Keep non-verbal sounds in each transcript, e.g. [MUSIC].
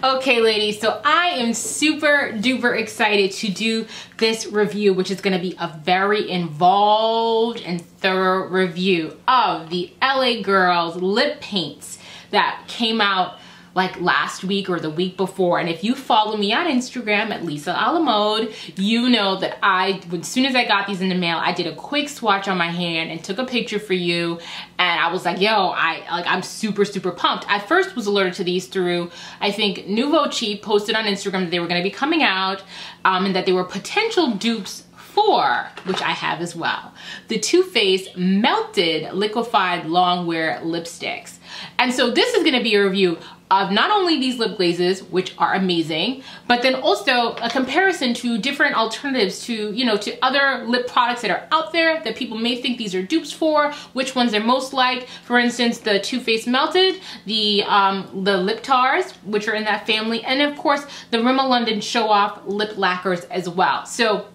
Okay, ladies, so I am super duper excited to do this review, which is gonna be a very involved and thorough review of the LA Girls lip paints that came out like last week or the week before. And if you follow me on Instagram at Lisa Alamode, you know that I, as soon as I got these in the mail, I did a quick swatch on my hand and took a picture for you. And I was like, yo, I like I'm super, super pumped. I first was alerted to these through, I think Nouveau Cheap posted on Instagram that they were gonna be coming out um, and that they were potential dupes for, which I have as well, the Too Faced Melted Liquefied Longwear Lipsticks. And so this is gonna be a review of not only these lip glazes, which are amazing, but then also a comparison to different alternatives to, you know, to other lip products that are out there that people may think these are dupes for, which ones they're most like. For instance, the Too Faced Melted, the, um, the Lip Tars, which are in that family, and of course, the Rimmel London Show Off Lip Lacquers as well. So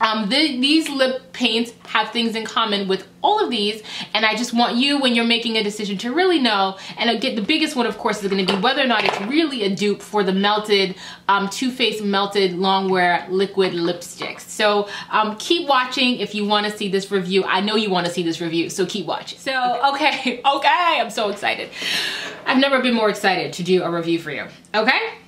um, the, these lip paints have things in common with all of these and I just want you when you're making a decision to really know and get the biggest one of course is going to be whether or not it's really a dupe for the melted um, Too Faced melted longwear liquid lipsticks. So um, keep watching if you want to see this review. I know you want to see this review so keep watching. So [LAUGHS] okay okay I'm so excited. I've never been more excited to do a review for you okay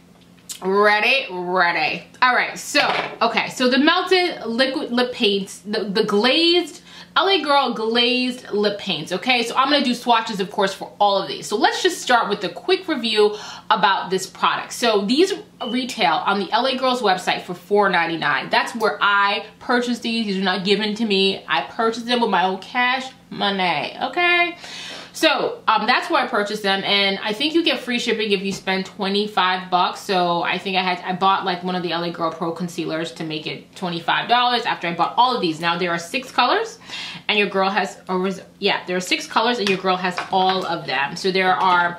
Ready? Ready. All right, so, okay, so the melted liquid lip paints, the, the glazed, LA Girl glazed lip paints, okay? So I'm gonna do swatches, of course, for all of these. So let's just start with a quick review about this product. So these retail on the LA Girls website for $4.99. That's where I purchased these. These are not given to me. I purchased them with my own cash money, okay? So um, that's where I purchased them and I think you get free shipping if you spend 25 bucks. So I think I had, I bought like one of the LA Girl Pro concealers to make it $25 after I bought all of these. Now there are six colors and your girl has, or yeah, there are six colors and your girl has all of them. So there are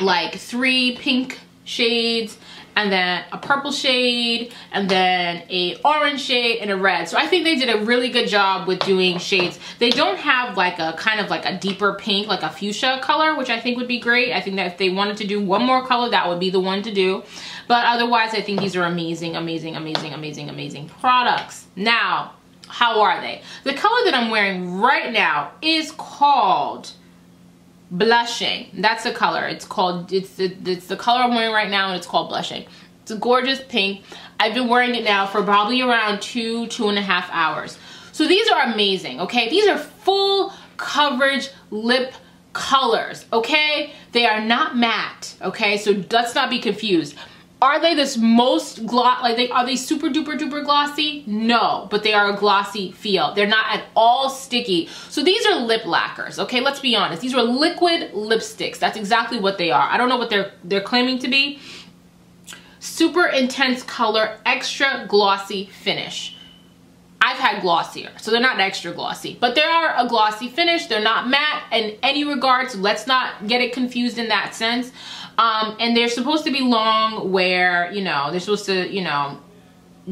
like three pink shades and then a purple shade, and then a orange shade, and a red. So I think they did a really good job with doing shades. They don't have like a kind of like a deeper pink, like a fuchsia color, which I think would be great. I think that if they wanted to do one more color, that would be the one to do. But otherwise, I think these are amazing, amazing, amazing, amazing, amazing products. Now, how are they? The color that I'm wearing right now is called blushing. That's the color. It's called it's the, it's the color i'm wearing right now and it's called blushing. It's a gorgeous pink. I've been wearing it now for probably around two two and a half hours. So these are amazing okay? These are full coverage lip colors okay? They are not matte okay? So let's not be confused are they this most gloss, like they, are they super duper duper glossy? No, but they are a glossy feel. They're not at all sticky. So these are lip lacquers, okay? Let's be honest. These are liquid lipsticks. That's exactly what they are. I don't know what they're, they're claiming to be. Super intense color, extra glossy finish. I've had glossier, so they're not extra glossy, but they are a glossy finish. They're not matte in any regard, so let's not get it confused in that sense. Um, and they're supposed to be long wear, you know, they're supposed to, you know,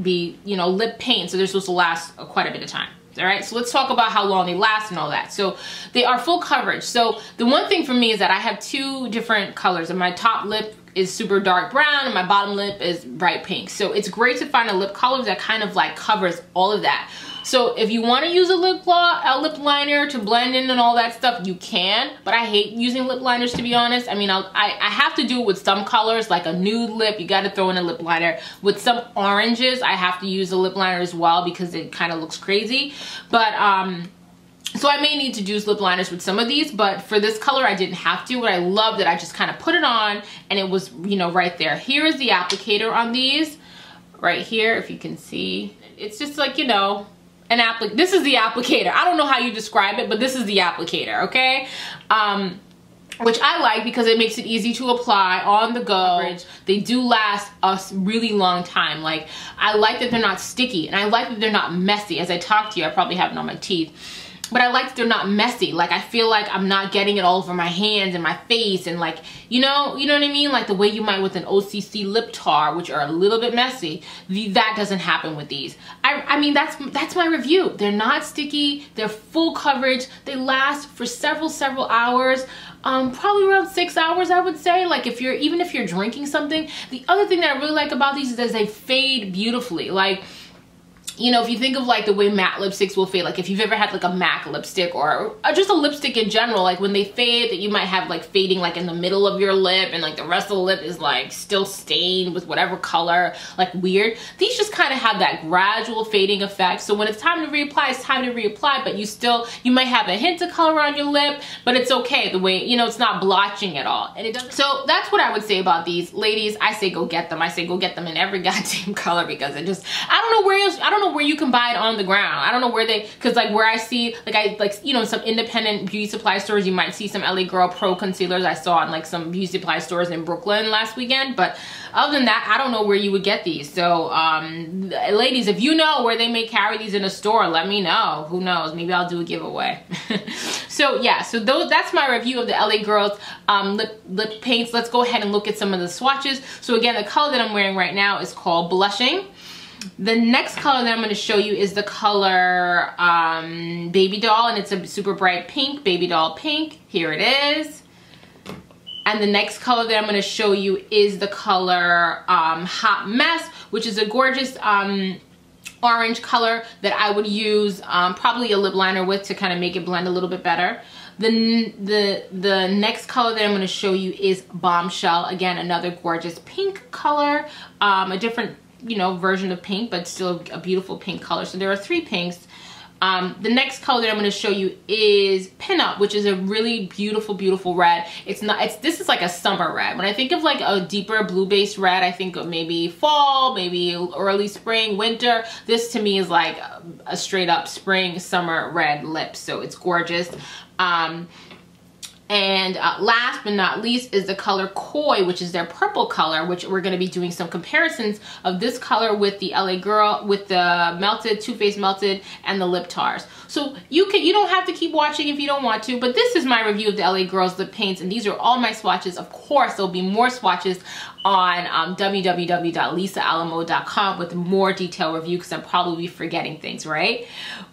be, you know, lip paint. So they're supposed to last quite a bit of time. All right, so let's talk about how long they last and all that. So they are full coverage. So the one thing for me is that I have two different colors and my top lip is super dark brown and my bottom lip is bright pink. So it's great to find a lip color that kind of like covers all of that. So if you want to use a lip gloss, a lip liner to blend in and all that stuff, you can. But I hate using lip liners to be honest. I mean, I'll, I, I have to do it with some colors, like a nude lip, you got to throw in a lip liner. With some oranges, I have to use a lip liner as well because it kind of looks crazy. But um, so I may need to use lip liners with some of these, but for this color, I didn't have to. What I love that I just kind of put it on and it was, you know, right there. Here is the applicator on these, right here, if you can see. It's just like, you know, an applic this is the applicator i don't know how you describe it but this is the applicator okay um which I like because it makes it easy to apply on the go. They do last a really long time. Like, I like that they're not sticky and I like that they're not messy. As I talk to you, I probably have it on my teeth. But I like they're not messy. Like I feel like I'm not getting it all over my hands and my face and like, you know, you know what I mean? Like the way you might with an OCC lip tar, which are a little bit messy, that doesn't happen with these. I, I mean, that's, that's my review. They're not sticky, they're full coverage, they last for several, several hours. Um, probably around six hours, I would say. Like if you're, even if you're drinking something. The other thing that I really like about these is that they fade beautifully. Like, you know, if you think of like the way matte lipsticks will fade, like if you've ever had like a MAC lipstick or, or just a lipstick in general, like when they fade that you might have like fading like in the middle of your lip and like the rest of the lip is like still stained with whatever color, like weird. These just kind of have that gradual fading effect. So when it's time to reapply, it's time to reapply, but you still, you might have a hint of color on your lip, but it's okay the way, you know, it's not blotching at all. And it doesn't. So that's what I would say about these. Ladies, I say go get them. I say go get them in every [LAUGHS] goddamn color because it just, I don't know where else, I don't know where you can buy it on the ground. I don't know where they, cause like where I see, like I, like, you know, some independent beauty supply stores, you might see some LA Girl Pro concealers I saw in like some beauty supply stores in Brooklyn last weekend. But other than that, I don't know where you would get these. So um, ladies, if you know where they may carry these in a store, let me know. Who knows? Maybe I'll do a giveaway. [LAUGHS] so yeah, so those, that's my review of the LA Girls um, lip, lip paints. Let's go ahead and look at some of the swatches. So again, the color that I'm wearing right now is called Blushing. The next color that I'm going to show you is the color um, Baby Doll, and it's a super bright pink, Baby Doll pink. Here it is. And the next color that I'm going to show you is the color um, Hot Mess, which is a gorgeous um, orange color that I would use um, probably a lip liner with to kind of make it blend a little bit better. The, the, the next color that I'm going to show you is Bombshell. Again, another gorgeous pink color, um, a different you know, version of pink, but still a beautiful pink color. So there are three pinks. Um, the next color that I'm going to show you is Pinup, which is a really beautiful, beautiful red. It's not, it's, this is like a summer red. When I think of like a deeper blue-based red, I think of maybe fall, maybe early spring, winter. This to me is like a, straight up spring, summer red lip. So it's gorgeous. Um, and uh, last but not least is the color Coy, which is their purple color, which we're going to be doing some comparisons of this color with the LA Girl, with the melted, Too Faced melted, and the lip tars. So you can you don't have to keep watching if you don't want to, but this is my review of the LA Girls lip paints, and these are all my swatches. Of course, there'll be more swatches on um, www.lisaalamo.com with more detailed review because I'm probably forgetting things, right?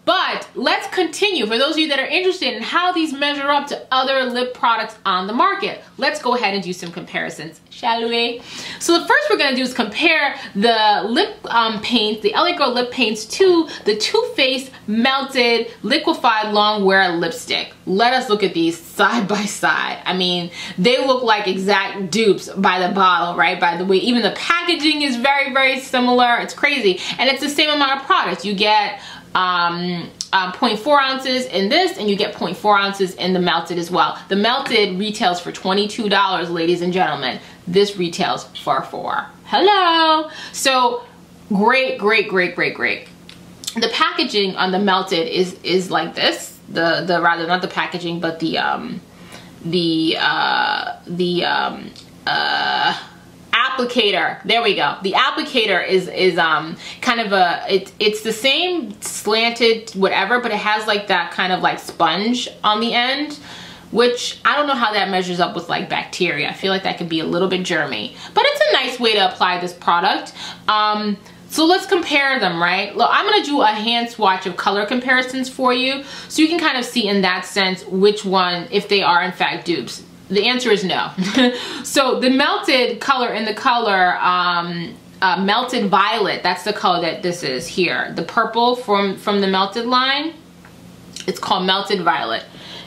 But let's continue. For those of you that are interested in how these measure up to other lip products on the market, let's go ahead and do some comparisons, shall we? So the first we're gonna do is compare the lip um, paints, the LA Girl lip paints to the Too Faced Melted Liquefied Long Wear Lipstick. Let us look at these side by side. I mean, they look like exact dupes by the bottle, right? By the way, even the packaging is very, very similar. It's crazy. And it's the same amount of product. You get um, uh, 0.4 ounces in this and you get 0.4 ounces in the melted as well. The melted retails for $22, ladies and gentlemen. This retails for four. Hello. So great, great, great, great, great. The packaging on the melted is is like this. The the rather not the packaging, but the um the uh the um uh applicator there we go the applicator is is um kind of a it, it's the same slanted whatever but it has like that kind of like sponge on the end which I don't know how that measures up with like bacteria. I feel like that could be a little bit germy, but it's a nice way to apply this product. Um, so let's compare them, right? Look, I'm gonna do a hand swatch of color comparisons for you so you can kind of see in that sense which one, if they are in fact dupes. The answer is no. [LAUGHS] so the melted color in the color um, uh, melted violet, that's the color that this is here. The purple from, from the melted line, it's called melted violet.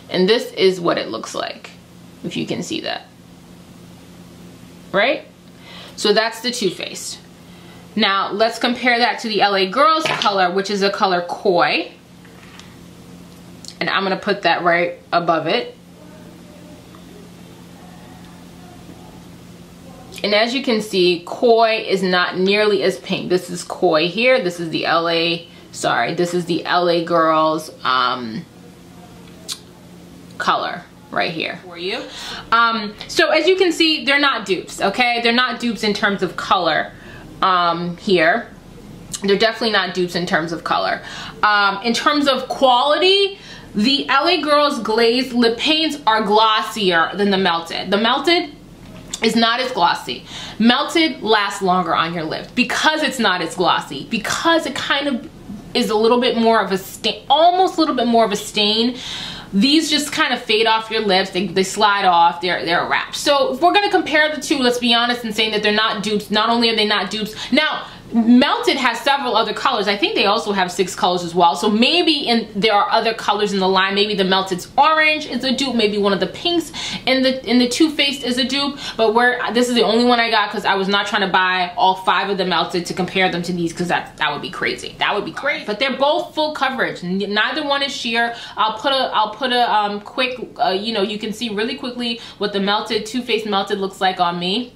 And this is what it looks like, if you can see that. Right? So that's the Too Faced. Now let's compare that to the LA Girls color, which is a color Coy. And I'm gonna put that right above it. And as you can see, Coy is not nearly as pink. This is Coy here. This is the LA, sorry, this is the LA Girls um, color right here for you. Um, so as you can see, they're not dupes, okay? They're not dupes in terms of color um, here. They're definitely not dupes in terms of color. Um, in terms of quality, The LA Girls Glazed Lip Paints are glossier than the Melted. The Melted is not as glossy. Melted lasts longer on your lips because it's not as glossy, because it kind of is a little bit more of a stain, almost a little bit more of a stain. These just kind of fade off your lips. They, they slide off. They're, they're a wrap. So if we're going to compare the two, let's be honest in saying that they're not dupes. Not only are they not dupes. Now, Melted has several other colors. I think they also have six colors as well. So maybe in there are other colors in the line. Maybe the Melted's orange is a dupe. Maybe one of the pinks in the in the Too Faced is a dupe. But where this is the only one I got because I was not trying to buy all five of the Melted to compare them to these because that that would be crazy. That would be crazy. But they're both full coverage. Neither one is sheer. I'll put a I'll put a um, quick uh, you know you can see really quickly what the Melted Too Faced Melted looks like on me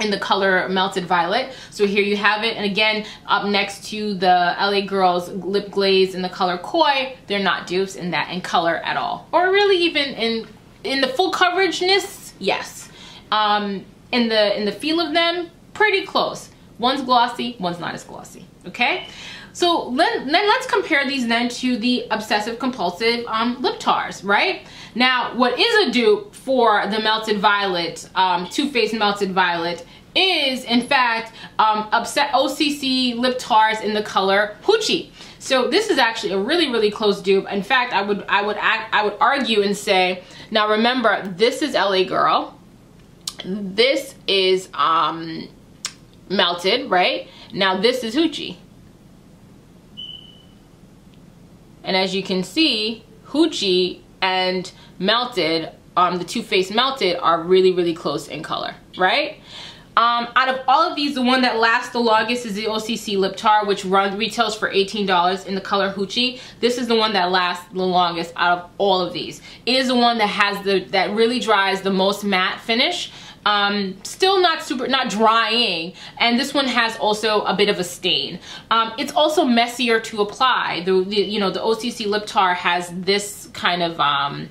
in the color melted violet. So here you have it. And again up next to the LA Girls lip glaze in the color coy they're not dupes in that in color at all. Or really even in in the full coverageness yes. Um in the in the feel of them pretty close. One's glossy one's not as glossy okay so then, then let's compare these then to the obsessive compulsive um, lip tars, right? Now, what is a dupe for the Melted Violet, um, Too Faced Melted Violet, is in fact um, OCC lip tars in the color Hoochie. So this is actually a really, really close dupe. In fact, I would, I would, act, I would argue and say, now remember, this is LA Girl. This is um, melted, right? Now this is Hoochie. And as you can see, Hoochie and Melted, um, the Too Faced Melted are really, really close in color, right? Um, out of all of these, the one that lasts the longest is the OCC Lip Tar, which retails for $18 in the color Hoochie. This is the one that lasts the longest out of all of these. It is the one that has the, that really dries the most matte finish um, still not super not drying and this one has also a bit of a stain. Um, it's also messier to apply. The, the, you know the OCC lip tar has this kind of um,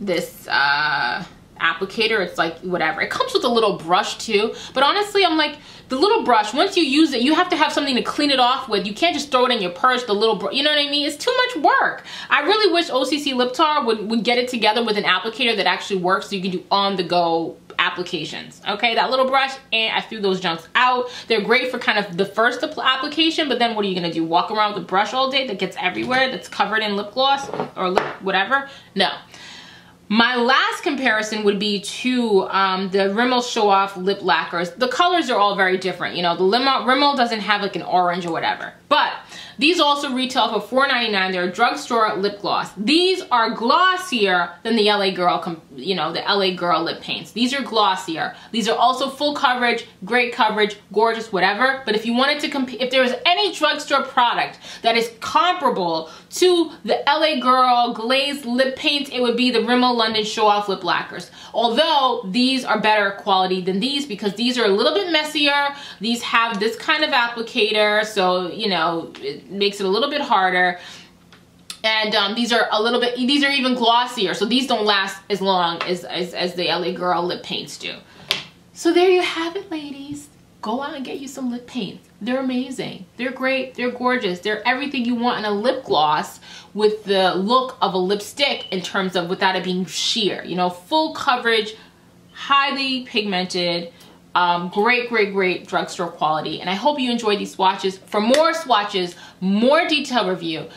this uh, applicator. It's like whatever. It comes with a little brush too but honestly I'm like the little brush once you use it you have to have something to clean it off with. You can't just throw it in your purse the little brush you know what I mean? It's too much work. I really wish OCC lip tar would, would get it together with an applicator that actually works so you can do on the go applications okay? That little brush and I threw those junks out. They're great for kind of the first application but then what are you gonna do walk around with a brush all day that gets everywhere that's covered in lip gloss or lip whatever? No my last comparison would be to um, the Rimmel Show Off lip lacquers. The colors are all very different. You know, the Rimmel doesn't have like an orange or whatever. But these also retail for $4.99. They're a drugstore lip gloss. These are glossier than the LA Girl, you know, the LA Girl lip paints. These are glossier. These are also full coverage, great coverage, gorgeous, whatever. But if you wanted to compete, if there was any drugstore product that is comparable to the LA Girl glazed lip paints, it would be the Rimmel London Show Off Lip Lacquers. Although these are better quality than these because these are a little bit messier. These have this kind of applicator, so, you know, it, makes it a little bit harder. And um, these are a little bit, these are even glossier. So these don't last as long as, as, as the LA Girl lip paints do. So there you have it, ladies. Go out and get you some lip paints. They're amazing. They're great. They're gorgeous. They're everything you want in a lip gloss with the look of a lipstick in terms of without it being sheer. You know, full coverage, highly pigmented, um, great, great, great drugstore quality. And I hope you enjoyed these swatches. For more swatches, more detailed review,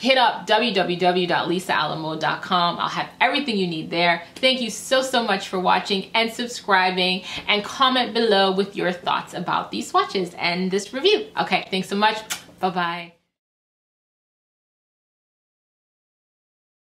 hit up www.lisaalamo.com. I'll have everything you need there. Thank you so, so much for watching and subscribing and comment below with your thoughts about these swatches and this review. Okay, thanks so much. Bye-bye.